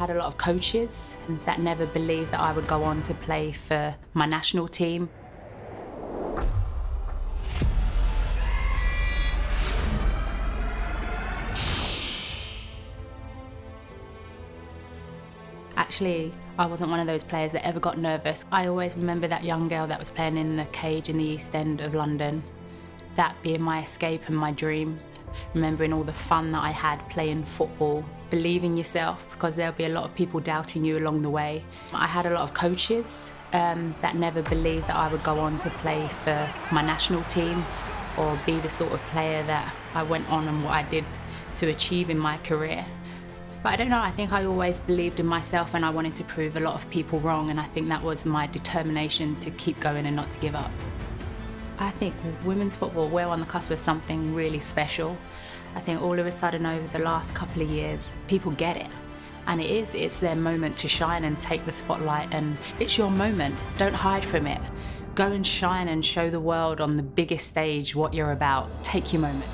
had a lot of coaches that never believed that I would go on to play for my national team. Actually, I wasn't one of those players that ever got nervous. I always remember that young girl that was playing in the cage in the East End of London. That being my escape and my dream. Remembering all the fun that I had playing football, believing yourself because there'll be a lot of people doubting you along the way. I had a lot of coaches um, that never believed that I would go on to play for my national team or be the sort of player that I went on and what I did to achieve in my career. But I don't know, I think I always believed in myself and I wanted to prove a lot of people wrong and I think that was my determination to keep going and not to give up. I think women's football, we're on the cusp of something really special. I think all of a sudden over the last couple of years, people get it. And it is, it's their moment to shine and take the spotlight and it's your moment, don't hide from it. Go and shine and show the world on the biggest stage what you're about. Take your moment.